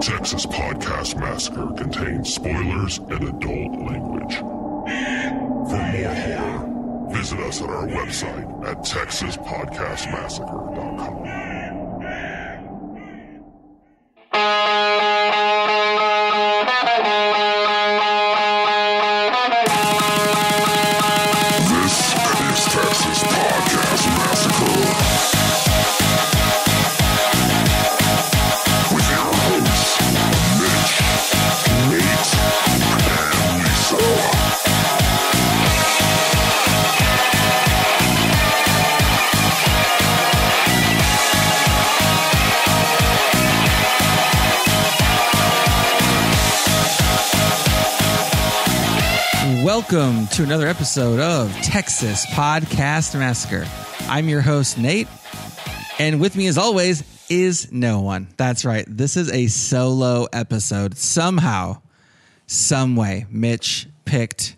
Texas Podcast Massacre contains spoilers and adult language. For more horror, visit us at our website at texaspodcastmassacre.com. to another episode of Texas Podcast Massacre. I'm your host, Nate, and with me, as always, is no one. That's right. This is a solo episode. Somehow, some way, Mitch picked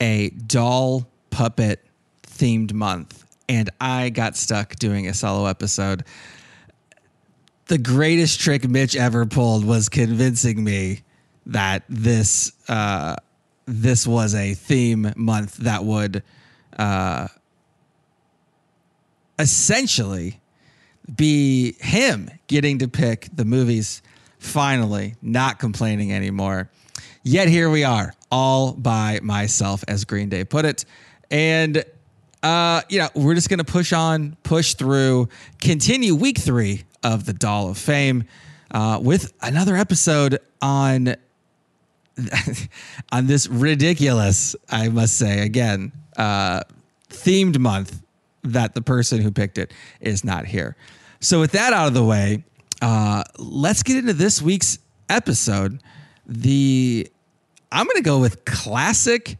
a doll puppet themed month, and I got stuck doing a solo episode. The greatest trick Mitch ever pulled was convincing me that this uh, this was a theme month that would uh, essentially be him getting to pick the movies finally, not complaining anymore. Yet here we are, all by myself, as Green Day put it. And, uh, you know, we're just going to push on, push through, continue week three of the Doll of Fame uh, with another episode on on this ridiculous, I must say again, uh, themed month that the person who picked it is not here. So with that out of the way, uh, let's get into this week's episode. The I'm going to go with classic,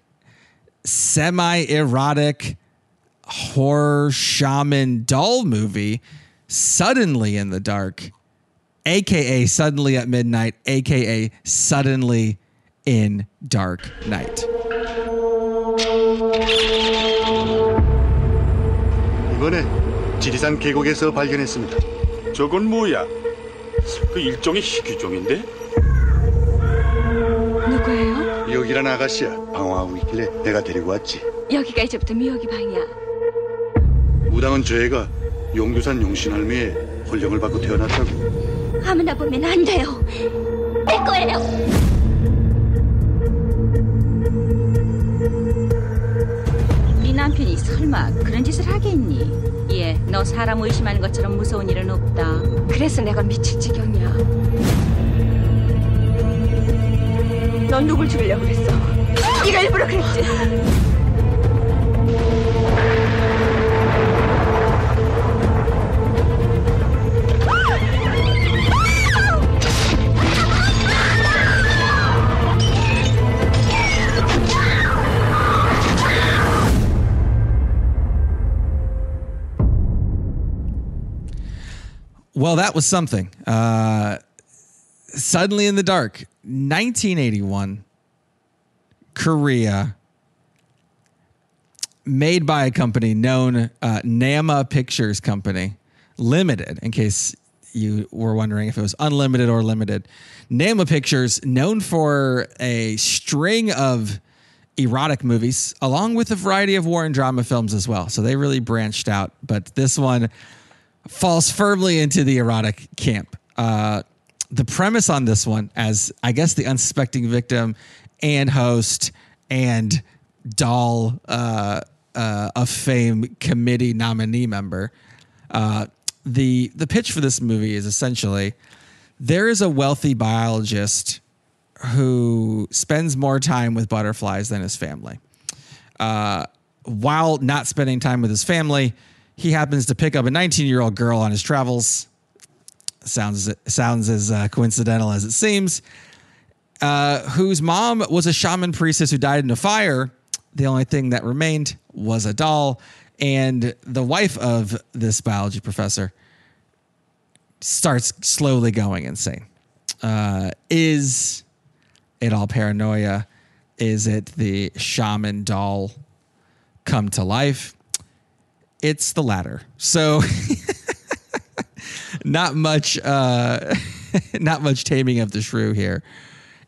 semi-erotic horror shaman doll movie, suddenly in the dark, aka suddenly at midnight, aka suddenly in Dark Night. 이번에 지리산 계곡에서 발견했습니다. 저건 뭐야? 그 일종의 희귀종인데? 누구예요? 여기란 아가씨야 방황하고 있길래 내가 데리고 왔지. 여기가 이제부터 미역이 방이야. 무당은 저 애가 용두산 용신할매의 혼령을 받고 태어났다고. 아무나 보면 안 돼요. 내 거예요. 설마 그런 짓을 하겠니? 예, 너 사람 의심하는 것처럼 무서운 일은 없다. 그래서 내가 미칠 지경이야. 넌 누굴 죽이려고 그랬어? 네가 일부러 그랬지. Well, that was something. Uh, Suddenly in the Dark, 1981, Korea, made by a company known uh, Nama Pictures Company Limited. In case you were wondering if it was unlimited or limited, Nama Pictures, known for a string of erotic movies, along with a variety of war and drama films as well. So they really branched out. But this one falls firmly into the erotic camp. Uh, the premise on this one, as I guess the unsuspecting victim and host and doll uh, uh, of fame committee nominee member, uh, the the pitch for this movie is essentially there is a wealthy biologist who spends more time with butterflies than his family. Uh, while not spending time with his family, he happens to pick up a 19 year old girl on his travels. Sounds sounds as uh, coincidental as it seems. Uh, whose mom was a shaman priestess who died in a fire. The only thing that remained was a doll, and the wife of this biology professor starts slowly going insane. Uh, is it all paranoia? Is it the shaman doll come to life? It's the latter. So, not much, uh, not much taming of the shrew here.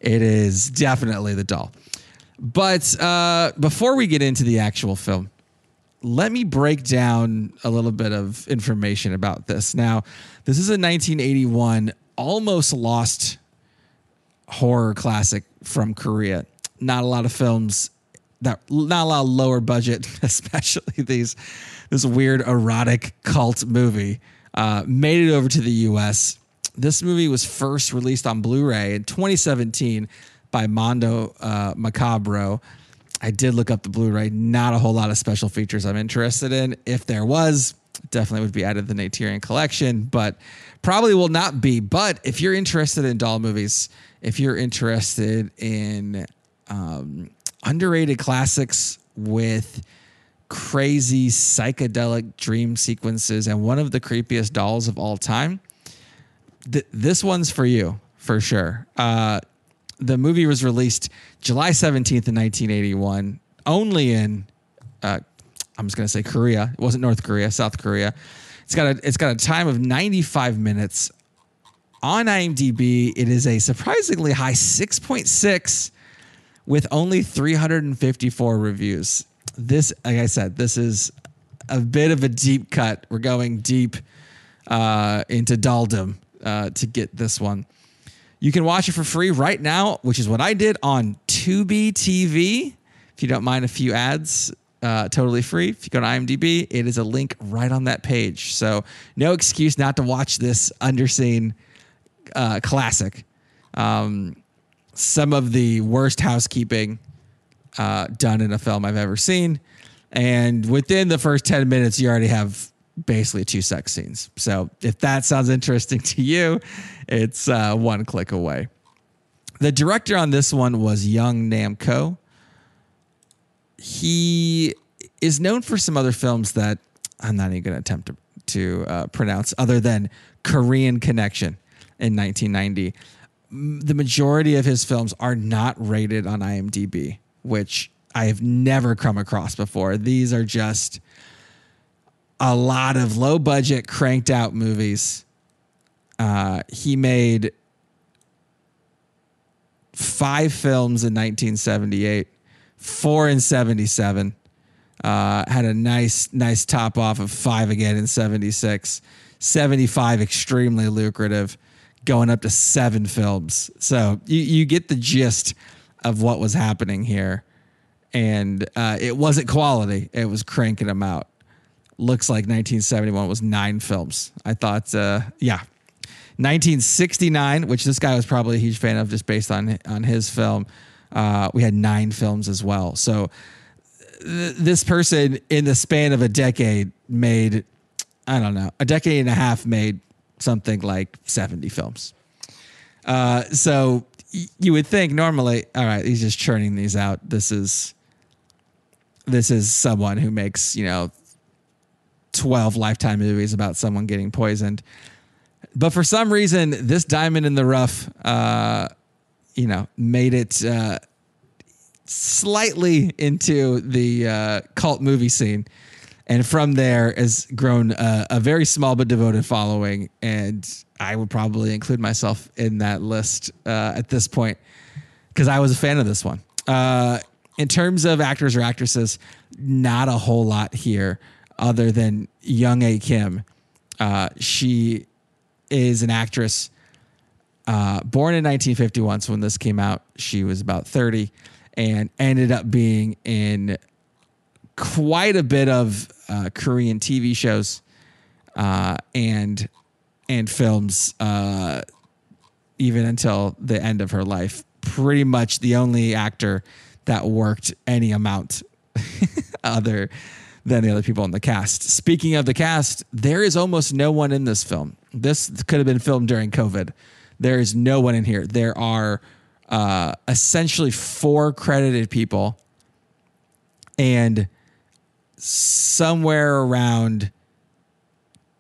It is definitely the doll. But uh, before we get into the actual film, let me break down a little bit of information about this. Now, this is a 1981 almost lost horror classic from Korea. Not a lot of films that not a lot of lower budget, especially these this weird erotic cult movie, uh, made it over to the U.S. This movie was first released on Blu-ray in 2017 by Mondo uh, Macabro. I did look up the Blu-ray. Not a whole lot of special features I'm interested in. If there was, definitely would be added to the Naterian collection, but probably will not be. But if you're interested in doll movies, if you're interested in um, underrated classics with crazy psychedelic dream sequences and one of the creepiest dolls of all time, th- this one's for you for sure. Uh, the movie was released July 17th in 1981, only in uh, I'm just gonna say Korea. It wasn't North Korea, South Korea. It's got a it's got a time of 95 minutes. On IMDb, it is a surprisingly high 6.6 with only 354 reviews. This, like I said, this is a bit of a deep cut. We're going deep uh, into dolldom uh, to get this one. You can watch it for free right now, which is what I did on Tubi TV. If you don't mind a few ads, uh, totally free. If you go to IMDb, it is a link right on that page. So no excuse not to watch this underseen uh, classic. Um, some of the worst housekeeping uh, done in a film I've ever seen, and within the first ten minutes, you already have basically two sex scenes. So if that sounds interesting to you, it's uh, one click away. The director on this one was Young Nam Ko. He is known for some other films that I'm not even going to attempt to, to uh, pronounce, other than Korean Connection in 1990. The majority of his films are not rated on IMDb, which I have never come across before. These are just a lot of low budget, cranked out movies. Uh, he made five films in 1978, four in 77. Uh, had a nice, nice top off of five again in 76. 75, extremely lucrative, going up to seven films. So you, you get the gist of what was happening here. And uh, it wasn't quality, it was cranking them out looks like 1971 was nine films. I thought, uh, yeah. 1969, which this guy was probably a huge fan of just based on on his film. Uh, we had nine films as well. So th- this person in the span of a decade made, I don't know, a decade and a half made something like 70 films. Uh, so y- you would think normally, all right, he's just churning these out. This is this is someone who makes you know 12 lifetime movies about someone getting poisoned. But for some reason, this diamond in the rough, uh, you know, made it uh, slightly into the uh, cult movie scene. And from there has grown a, a very small but devoted following. And I would probably include myself in that list uh, at this point because I was a fan of this one. Uh, in terms of actors or actresses, not a whole lot here other than Young A Kim. Uh, she is an actress uh, born in 1951. So when this came out, she was about 30 and ended up being in quite a bit of uh, Korean TV shows uh, and and films, uh, even until the end of her life. Pretty much the only actor that worked any amount other than the other people in the cast. Speaking of the cast, there is almost no one in this film. This could have been filmed during COVID. There is no one in here. There are uh, essentially four credited people and somewhere around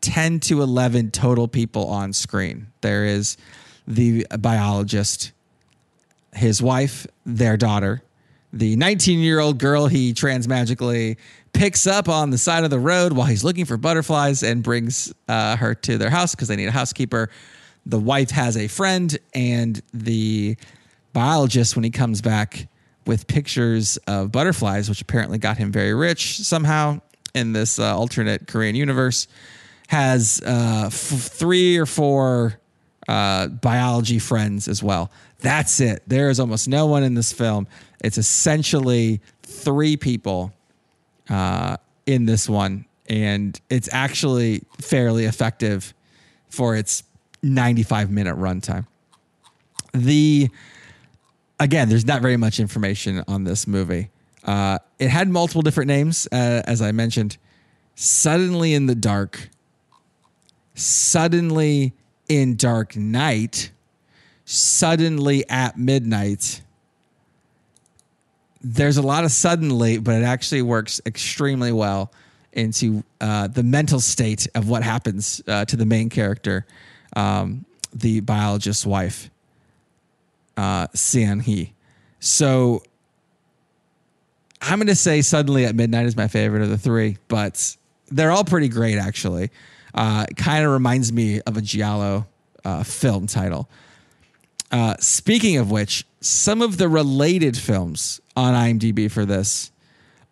10 to 11 total people on screen. There is the biologist, his wife, their daughter, the 19 year old girl he transmagically picks up on the side of the road while he's looking for butterflies and brings uh, her to their house because they need a housekeeper. the wife has a friend, and the biologist, when he comes back with pictures of butterflies, which apparently got him very rich somehow in this uh, alternate Korean universe, has uh, f- three or four uh, biology friends as well. That's it. There is almost no one in this film. It's essentially three people uh, in this one, and it's actually fairly effective for its 95 minute runtime. The again, there's not very much information on this movie. Uh, it had multiple different names, uh, as I mentioned. Suddenly in the dark, suddenly in dark night, suddenly at midnight. There's a lot of suddenly, but it actually works extremely well into uh, the mental state of what happens uh, to the main character, um, the biologist's wife, uh, Sian. So I'm going to say Suddenly at Midnight is my favorite of the three, but they're all pretty great, actually. Uh, kind of reminds me of a Giallo uh, film title. Uh, speaking of which, some of the related films on IMDb for this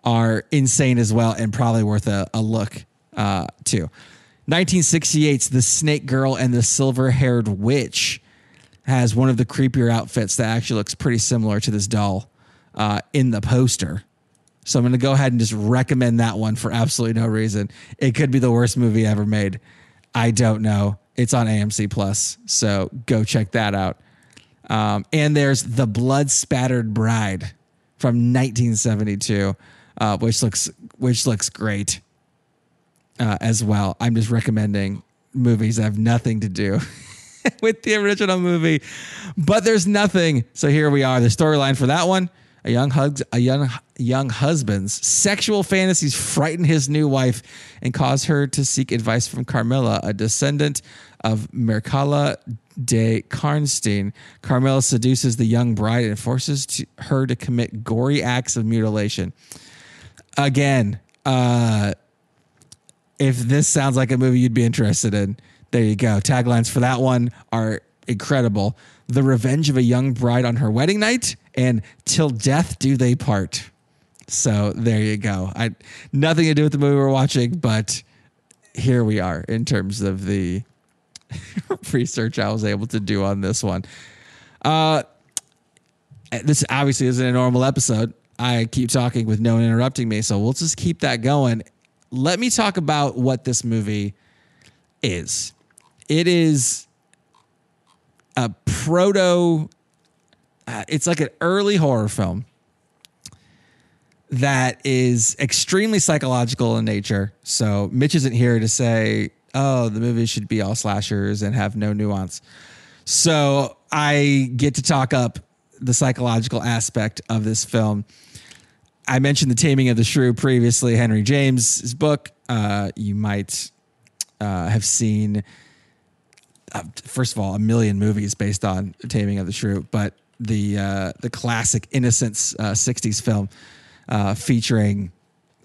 are insane as well and probably worth a, a look uh, too. 1968's The Snake Girl and the Silver Haired Witch has one of the creepier outfits that actually looks pretty similar to this doll uh, in the poster. So I'm going to go ahead and just recommend that one for absolutely no reason. It could be the worst movie ever made. I don't know. It's on AMC Plus, so go check that out. Um, and there's The Blood Spattered Bride from 1972, uh, which looks which looks great uh, as well. I'm just recommending movies that have nothing to do with the original movie, but there's nothing. So here we are. The storyline for that one: a young hug, a young young husband's sexual fantasies frighten his new wife and cause her to seek advice from Carmilla, a descendant of Mircalla de Karnstein. Carmilla seduces the young bride and forces to, her to commit gory acts of mutilation. Again, uh, if this sounds like a movie you'd be interested in, there you go. Taglines for that one are incredible. The Revenge of a Young Bride on Her Wedding Night and Till Death Do They Part. So there you go. I nothing to do with the movie we're watching, but here we are in terms of the research I was able to do on this one. Uh, this obviously isn't a normal episode. I keep talking with no one interrupting me, so we'll just keep that going. Let me talk about what this movie is. It is a proto. Uh, it's like an early horror film that is extremely psychological in nature. So Mitch isn't here to say, "Oh, the movie should be all slashers and have no nuance." So I get to talk up the psychological aspect of this film. I mentioned the Taming of the Shrew previously, Henry James' book. Uh, you might uh, have seen, first of all, a million movies based on Taming of the Shrew, but the uh, the classic Innocents '60s film uh, featuring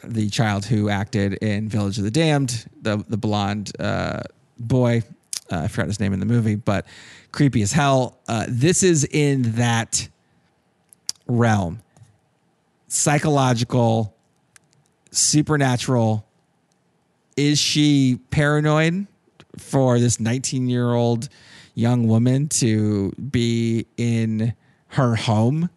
the child who acted in Village of the Damned, the the blonde uh, boy. I forgot his name in the movie, but creepy as hell. this is in that realm psychological, supernatural. Is she paranoid for this 19 year old young woman to be in her home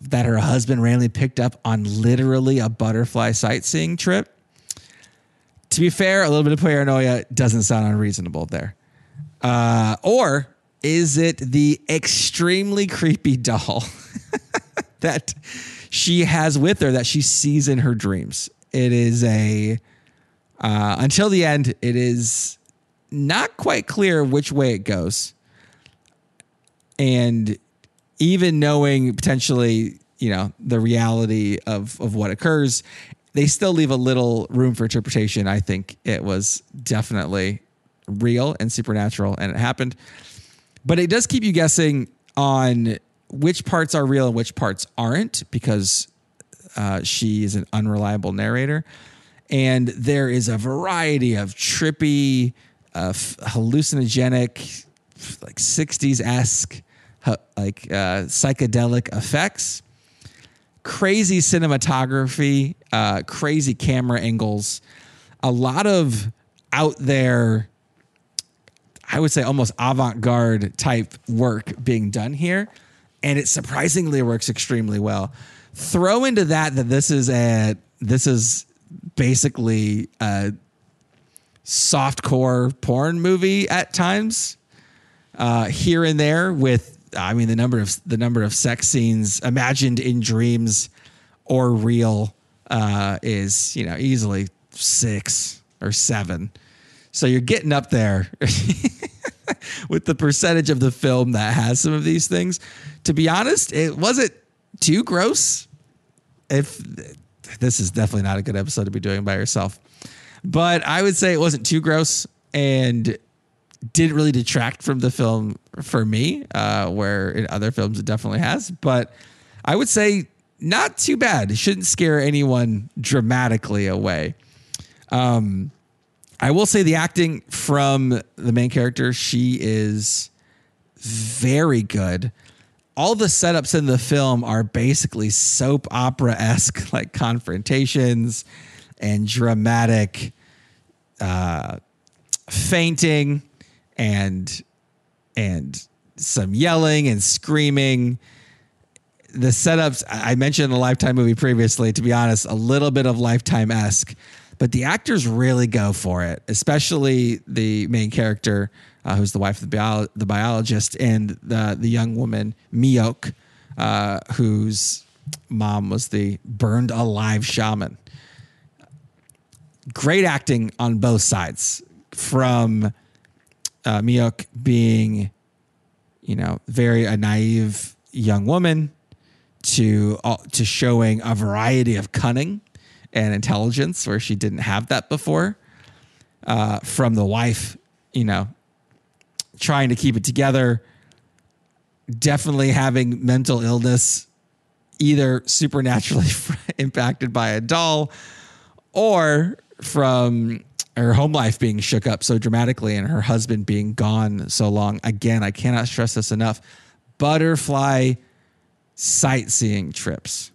that her husband randomly picked up on literally a butterfly sightseeing trip? To be fair, a little bit of paranoia doesn't sound unreasonable there. Uh, or is it the extremely creepy doll that she has with her that she sees in her dreams. It is a uh, until the end. It is not quite clear which way it goes, and even knowing potentially, you know, the reality of of what occurs, they still leave a little room for interpretation. I think it was definitely real and supernatural, and it happened. But it does keep you guessing on which parts are real and which parts aren't because uh, she is an unreliable narrator. And there is a variety of trippy, uh, hallucinogenic, like 60s esque, like uh, psychedelic effects, crazy cinematography, uh, crazy camera angles, a lot of out there, I would say almost avant garde type work being done here. And it surprisingly works extremely well. Throw into that that this is a this is basically a softcore porn movie at times, uh, here and there. With I mean the number of the number of sex scenes imagined in dreams or real uh, is you know easily six or seven. So you're getting up there with the percentage of the film that has some of these things. To be honest, it wasn't too gross. If this is definitely not a good episode to be doing by yourself, but I would say it wasn't too gross and didn't really detract from the film for me, uh, where in other films it definitely has. But I would say not too bad. It shouldn't scare anyone dramatically away. Um, I will say the acting from the main character, she is very good. All the setups in the film are basically soap opera esque, like confrontations and dramatic uh, fainting and and some yelling and screaming. The setups I mentioned the Lifetime movie previously. To be honest, a little bit of Lifetime esque but the actors really go for it, especially the main character, uh, who's the wife of the, bio- the biologist, and the the young woman Miyok, uh, whose mom was the burned alive shaman. Great acting on both sides, from uh, Miyok being, you know, very a naive young woman to uh, to showing a variety of cunning and intelligence where she didn't have that before uh, from the wife, you know, trying to keep it together, definitely having mental illness, either supernaturally impacted by a doll or from her home life being shook up so dramatically and her husband being gone so long. Again, I cannot stress this enough. Butterfly sightseeing trips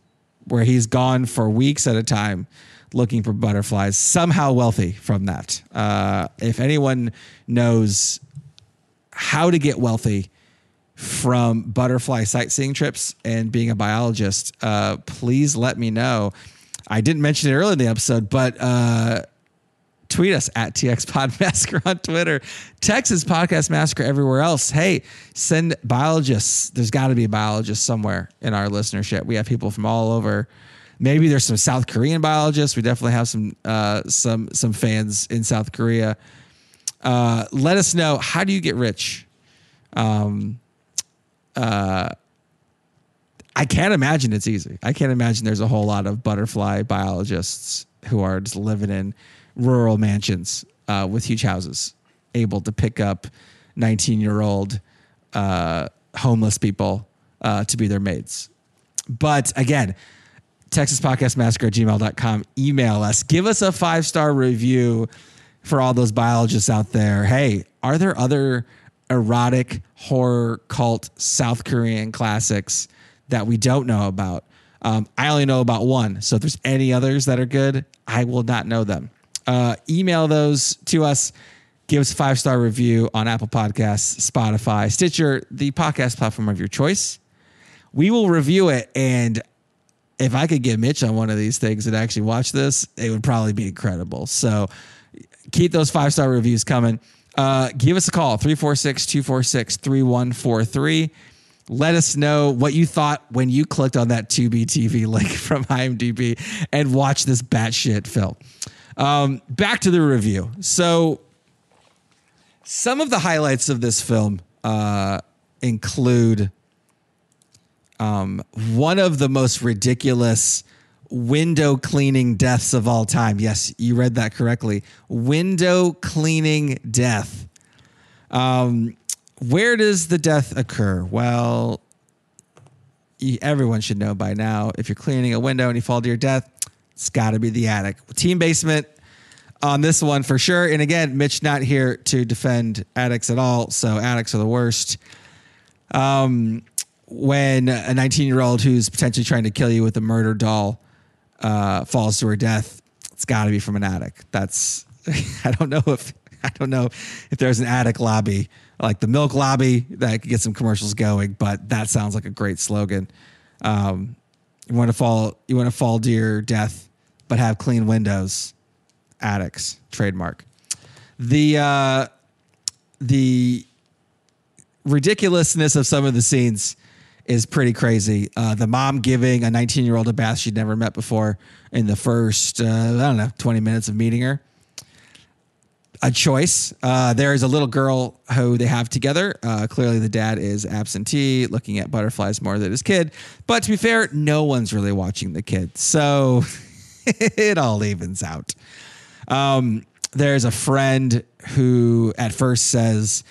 where he's gone for weeks at a time looking for butterflies, somehow wealthy from that. Uh, if anyone knows how to get wealthy from butterfly sightseeing trips and being a biologist, uh, please let me know. I didn't mention it earlier in the episode, but uh, tweet us at TX Pod Massacre on Twitter, Texas Podcast Massacre everywhere else. Hey, send biologists. There's got to be a biologist somewhere in our listenership. We have people from all over. Maybe there's some South Korean biologists. We definitely have some uh, some some fans in South Korea. Uh, let us know how do you get rich. Um, uh, I can't imagine it's easy. I can't imagine there's a whole lot of butterfly biologists who are just living in rural mansions uh, with huge houses, able to pick up 19 year old uh, homeless people uh, to be their maids. But again, Texas Podcast Massacre at gmail.com. Email us. Give us a five star review for all those biologists out there. Hey, are there other erotic horror cult South Korean classics that we don't know about? Um, I only know about one. So if there's any others that are good, I will not know them. Uh, email those to us. Give us a five star review on Apple Podcasts, Spotify, Stitcher, the podcast platform of your choice. We will review it. And if I could get Mitch on one of these things and actually watch this, it would probably be incredible. So keep those five star reviews coming. Uh, give us a call 346 246 3143. Let us know what you thought when you clicked on that Tubi TV link from IMDb and watched this batshit film. Um, back to the review. So, some of the highlights of this film uh, include um, one of the most ridiculous window cleaning deaths of all time. Yes, you read that correctly. Window cleaning death. Um, where does the death occur? Well, everyone should know by now. If you're cleaning a window and you fall to your death, it's got to be the attic. Team basement, on this one for sure. And again, Mitch not here to defend attics at all. So attics are the worst. Um, when a 19 year old who's potentially trying to kill you with a murder doll uh, falls to her death, it's got to be from an attic. That's I don't know if I don't know if there's an attic lobby like the milk lobby that could get some commercials going, but that sounds like a great slogan. Um, you want to fall you want to fall to your death, but have clean windows. Attics trademark. The uh, the ridiculousness of some of the scenes is pretty crazy. Uh, the mom giving a 19 year old a bath she'd never met before in the first, uh, I don't know, 20 minutes of meeting her. A choice. Uh, there is a little girl who they have together. Uh, clearly, the dad is absentee, looking at butterflies more than his kid. But to be fair, no one's really watching the kid. So it all evens out. Um, there's a friend who at first says,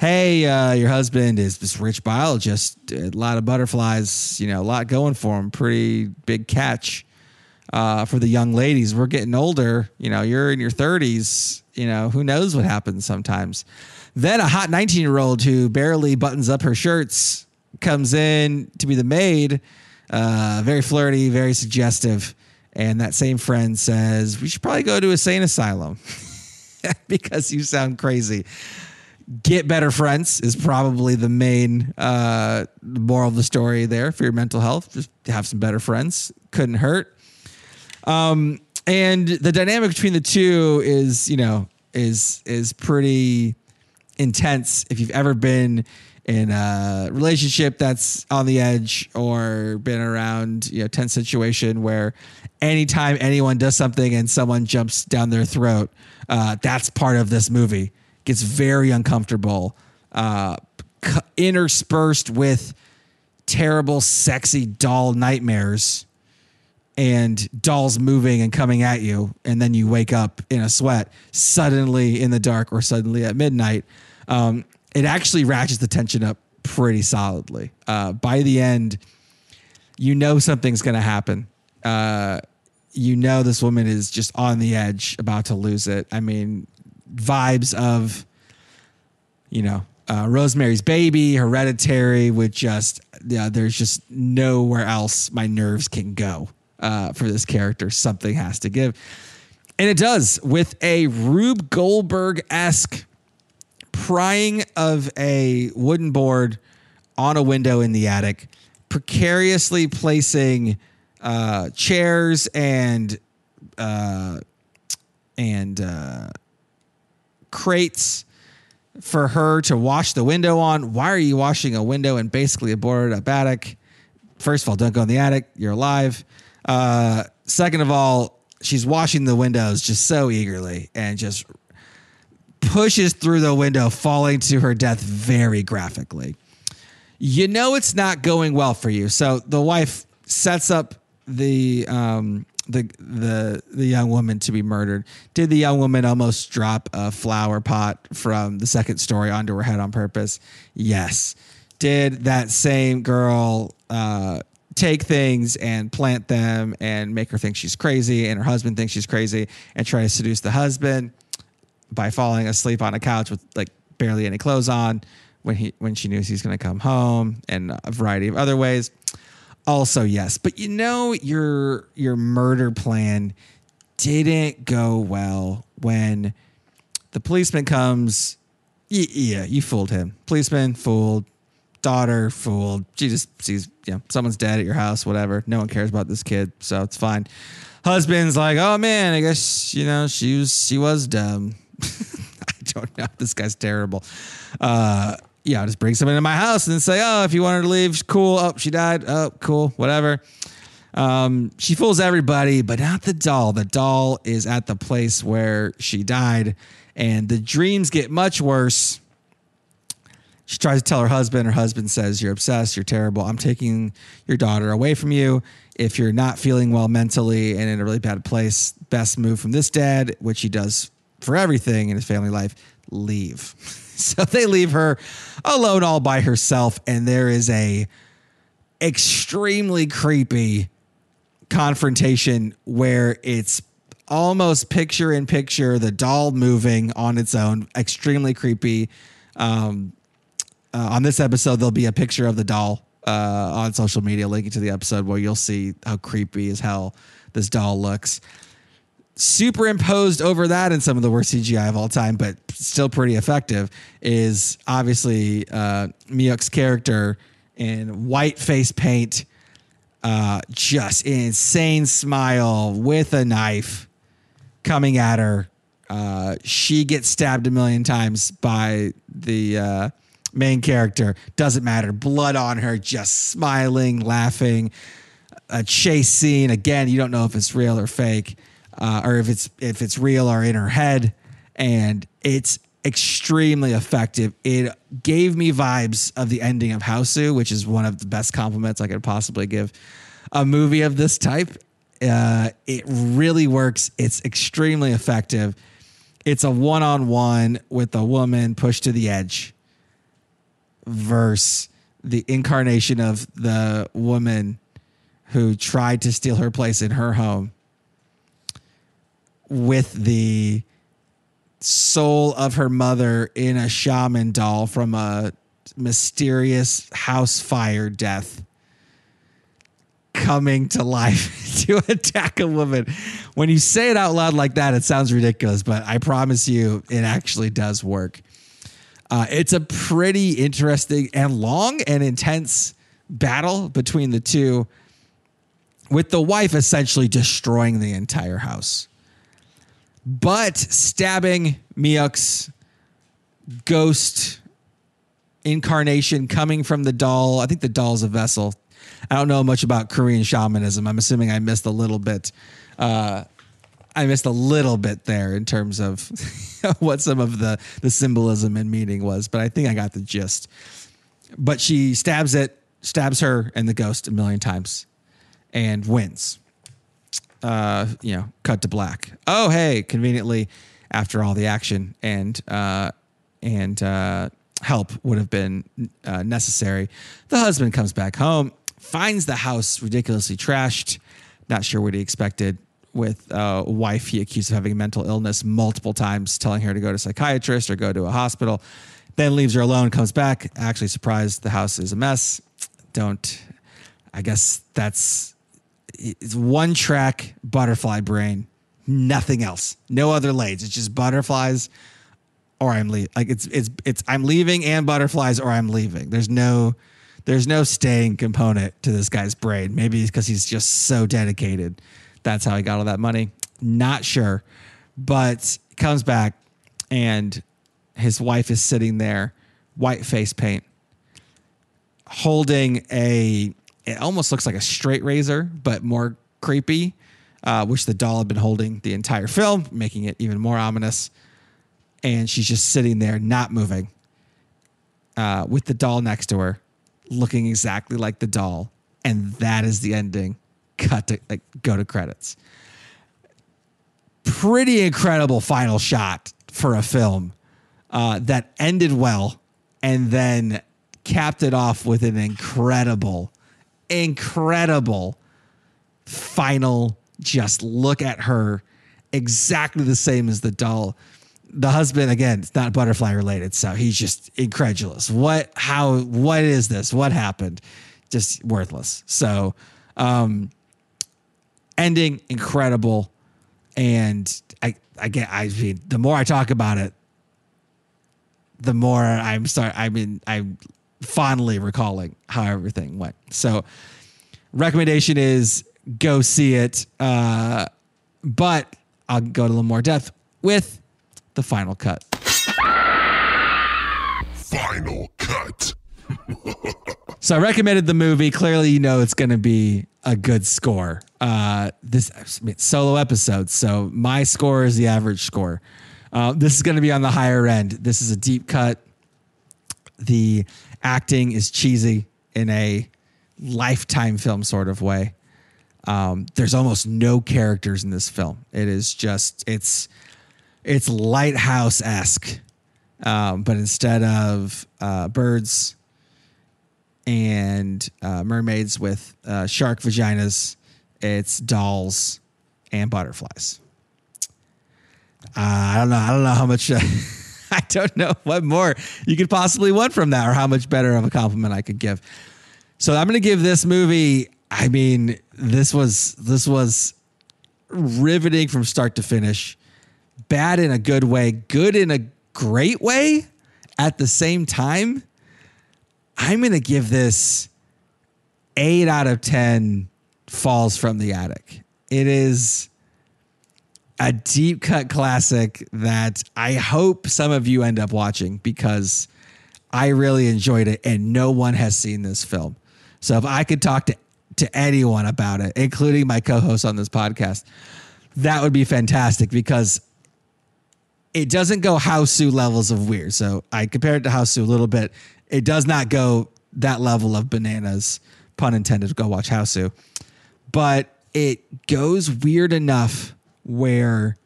Hey, uh, your husband is this rich biologist, a lot of butterflies, you know, a lot going for him, pretty big catch uh, for the young ladies. We're getting older, you know, you're in your 30s, you know, who knows what happens sometimes. Then a hot 19 year old who barely buttons up her shirts comes in to be the maid, uh, very flirty, very suggestive. And that same friend says, We should probably go to a sane asylum because you sound crazy. Get better friends is probably the main uh, moral of the story there for your mental health. Just have some better friends. Couldn't hurt. Um, and the dynamic between the two is, you know, is is pretty intense. If you've ever been in a relationship that's on the edge or been around, you know, tense situation where anytime anyone does something and someone jumps down their throat, uh, that's part of this movie. Gets very uncomfortable, uh, interspersed with terrible, sexy doll nightmares and dolls moving and coming at you, and then you wake up in a sweat suddenly in the dark or suddenly at midnight. Um, it actually ratchets the tension up pretty solidly. Uh, by the end, you know something's going to happen. Uh, you know this woman is just on the edge, about to lose it. I mean, vibes of, you know, uh, Rosemary's Baby, Hereditary, with just yeah, there's just nowhere else my nerves can go uh, for this character. Something has to give, and it does with a Rube Goldberg esque prying of a wooden board on a window in the attic, precariously placing uh, chairs and uh, and uh, crates for her to wash the window on. Why are you washing a window in basically a boarded up attic? First of all, don't go in the attic. You're alive. Uh, second of all, she's washing the windows just so eagerly and just pushes through the window, falling to her death very graphically. You know it's not going well for you. So the wife sets up the um, the the the young woman to be murdered. Did the young woman almost drop a flower pot from the second story onto her head on purpose? Yes. Did that same girl uh, take things and plant them and make her think she's crazy, and her husband thinks she's crazy, and try to seduce the husband by falling asleep on a couch with like barely any clothes on when he when she knew he's going to come home, and a variety of other ways also yes. But you know your your murder plan didn't go well when the policeman comes. Y- yeah you fooled him. Policeman fooled. Daughter fooled. She just sees you know someone's dead at your house whatever. No one cares about this kid so it's fine. Husband's like oh man i guess you know she was she was dumb. I don't know. This guy's terrible. Uh yeah, I'll just bring someone in my house and say, oh, if you want her to leave, cool. Oh, she died. Oh, cool. Whatever. Um, she fools everybody, but not the doll. The doll is at the place where she died, and the dreams get much worse. She tries to tell her husband. Her husband says, You're obsessed. You're terrible. I'm taking your daughter away from you. If you're not feeling well mentally and in a really bad place, best move from this dad, which he does for everything in his family life, leave. so they leave her alone all by herself and there is a extremely creepy confrontation where it's almost picture in picture, the doll moving on its own, extremely creepy. Um, uh, on this episode, there'll be a picture of the doll uh, on social media linking to the episode where you'll see how creepy as hell this doll looks. Superimposed over that and some of the worst CGI of all time, but still pretty effective, is obviously uh, Miyuk's character in white face paint, uh, just insane smile with a knife coming at her. Uh, she gets stabbed a million times by the uh, main character. Doesn't matter. Blood on her, just smiling, laughing. A chase scene again. You don't know if it's real or fake, uh, or if it's if it's real or in her head, and it's extremely effective. It gave me vibes of the ending of Hausu, which is one of the best compliments I could possibly give a movie of this type. Uh, it really works. It's extremely effective. It's a one on one with a woman pushed to the edge versus the incarnation of the woman who tried to steal her place in her home with the soul of her mother in a shaman doll from a mysterious house fire death coming to life to attack a woman. When you say it out loud like that, it sounds ridiculous, but I promise you it actually does work. Uh, it's a pretty interesting and long and intense battle between the two, with the wife essentially destroying the entire house. But stabbing Miyuk's ghost incarnation coming from the doll. I think the doll's a vessel. I don't know much about Korean shamanism. I'm assuming I missed a little bit. Uh, I missed a little bit there in terms of what some of the the symbolism and meaning was, but I think I got the gist. But she stabs it, stabs her and the ghost a million times, and wins. Uh, you know, cut to black. Oh, hey, conveniently, after all the action and uh, and uh, help would have been uh, necessary, the husband comes back home, finds the house ridiculously trashed. Not sure what he expected with a wife he accused of having mental illness multiple times, telling her to go to a psychiatrist or go to a hospital. Then leaves her alone, comes back, actually surprised the house is a mess. Don't, I guess that's it's one track butterfly brain, nothing else, no other lanes. It's just butterflies or I'm leaving. Like it's it's it's I'm leaving and butterflies or I'm leaving. There's no there's no staying component to this guy's brain. Maybe because he's just so dedicated. That's how he got all that money. Not sure, but comes back and his wife is sitting there, white face paint, holding a. It almost looks like a straight razor, but more creepy, uh, which the doll had been holding the entire film, making it even more ominous. And she's just sitting there, not moving, uh, with the doll next to her, looking exactly like the doll. And that is the ending. Cut to like go to credits. Pretty incredible final shot for a film uh, that ended well and then capped it off with an incredible, incredible final. Just look at her exactly the same as the doll. The husband, again, it's not butterfly related. So he's just incredulous. What, how, what is this? What happened? Just worthless. So, um, ending incredible. And I, I get, I mean, the more I talk about it, the more I'm sorry I mean, I'm fondly recalling how everything went. So, recommendation is go see it. Uh, but I'll go to a little more depth with the final cut. Final cut. So I recommended the movie. Clearly, you know it's going to be a good score. Uh, this I mean, solo episode, so my score is the average score. Uh, this is going to be on the higher end. This is a deep cut. The acting is cheesy in a lifetime film sort of way. Um, there's almost no characters in this film. It is just it's it's lighthouse esque, um, but instead of uh, birds and uh, mermaids with uh, shark vaginas, it's dolls and butterflies. I don't know. I don't know how much. I don't know what more you could possibly want from that, or how much better of a compliment I could give. So I'm going to give this movie. I mean, this was this was riveting from start to finish. Bad in a good way, good in a great way at the same time. I'm going to give this eight out of 10 falls from the attic. It is a deep cut classic that I hope some of you end up watching because I really enjoyed it and no one has seen this film. So if I could talk to to anyone about it, including my co-host on this podcast, that would be fantastic because it doesn't go Hausu levels of weird. So I compared it to Hausu a little bit. It does not go that level of bananas, pun intended. To go watch Hausu, but it goes weird enough where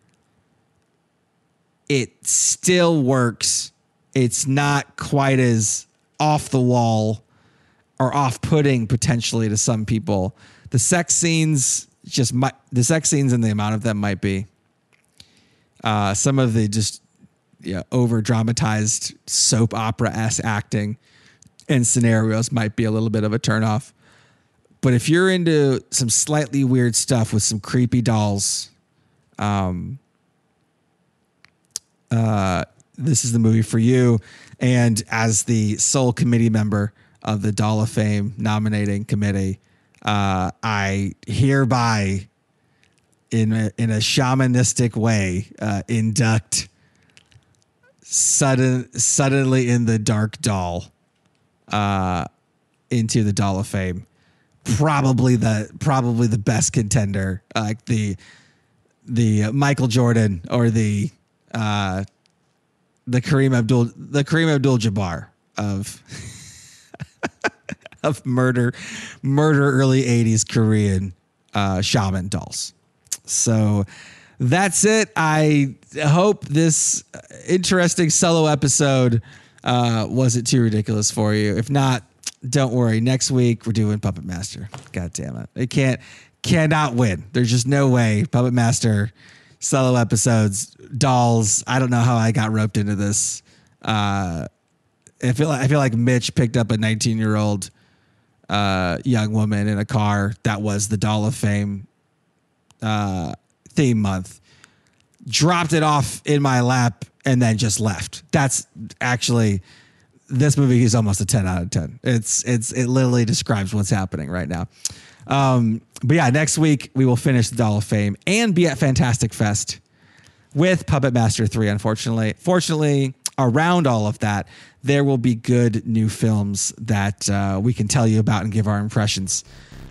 it still works. It's not quite as off the wall or off putting potentially to some people. The sex scenes just might, the sex scenes and the amount of them might be. Uh, some of the just yeah, over dramatized soap opera ass acting and scenarios might be a little bit of a turnoff. But if you're into some slightly weird stuff with some creepy dolls, um, uh, this is the movie for you. And as the sole committee member of the Doll of Fame nominating committee, uh, I hereby, in a, in a shamanistic way, uh, induct sudden suddenly in the dark doll uh, into the Doll of Fame. Probably the probably the best contender, like the the Michael Jordan or the uh, the Kareem Abdul the Kareem Abdul Jabbar of of murder murder early 80s Korean uh, shaman dolls. So that's it. I hope this interesting solo episode uh, wasn't too ridiculous for you. If not, don't worry. Next week we're doing Puppet Master. God damn it! It can't cannot win. There's just no way. Puppet Master solo episodes, dolls. I don't know how I got roped into this. Uh, I feel like, I feel like Mitch picked up a 19 year old uh, young woman in a car that was the Doll of Fame uh, theme month, dropped it off in my lap, and then just left. That's actually this movie is almost a 10 out of 10. It's it's it literally describes what's happening right now. Um, but yeah, next week we will finish the Doll of Fame and be at Fantastic Fest with Puppet Master 3, unfortunately. Fortunately, around all of that, there will be good new films that uh, we can tell you about and give our impressions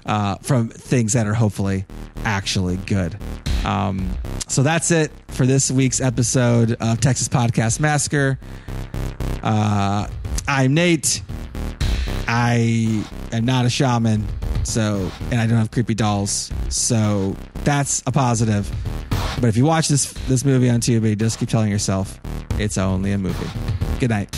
uh, from things that are hopefully actually good. Um, so that's it for this week's episode of Texas Podcast Massacre. Uh, I'm Nate. I am not a shaman, so and I don't have creepy dolls, so that's a positive. But if you watch this this movie on Tubi, just keep telling yourself it's only a movie. Good night.